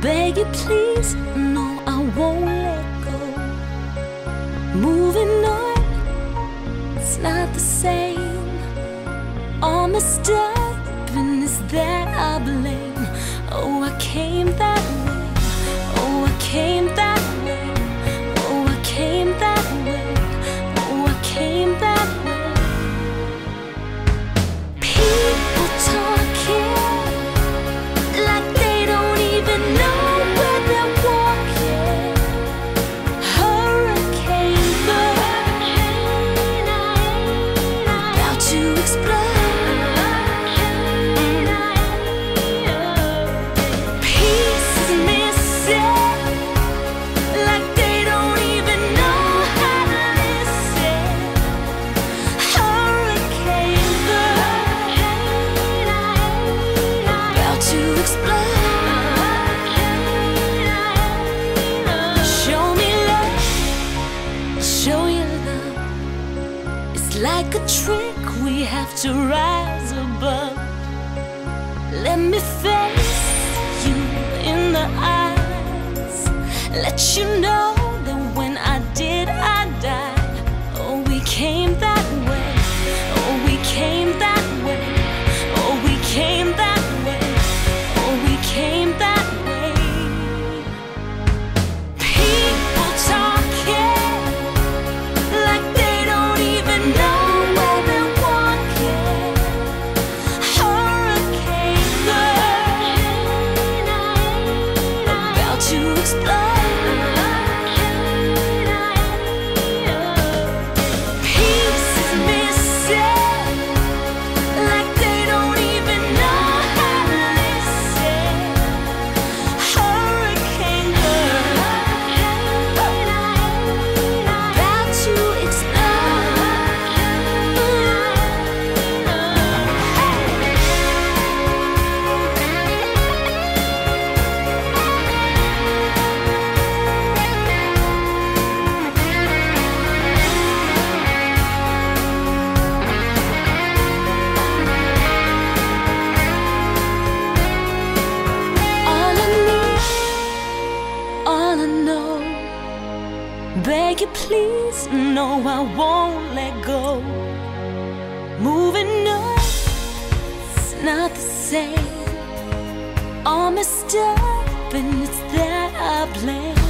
beg you please, no, I won't let go. Moving on, it's not the same. Almost done. it's like a trick we have to rise above. Let me face you in the eyes. Let you know Beg you please, no, I won't let go. Moving on, it's not the same. All messed up, and it's that I blame.